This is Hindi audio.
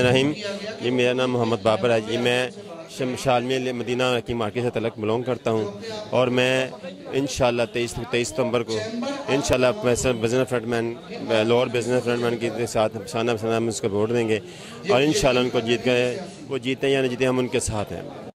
रहीम। जी, मेरा नाम मोहम्मद बाबर है। जी, मैं शालमी मदीना की मार्केट से तलक बिलोंग करता हूँ और मैं इन तेईस तेईस सितंबर को इन business frontman lower business frontman के साथ साना साना हम उसको वोट देंगे और इन उनको जीत गए, वो जीते या नहीं जीते हम उनके साथ हैं।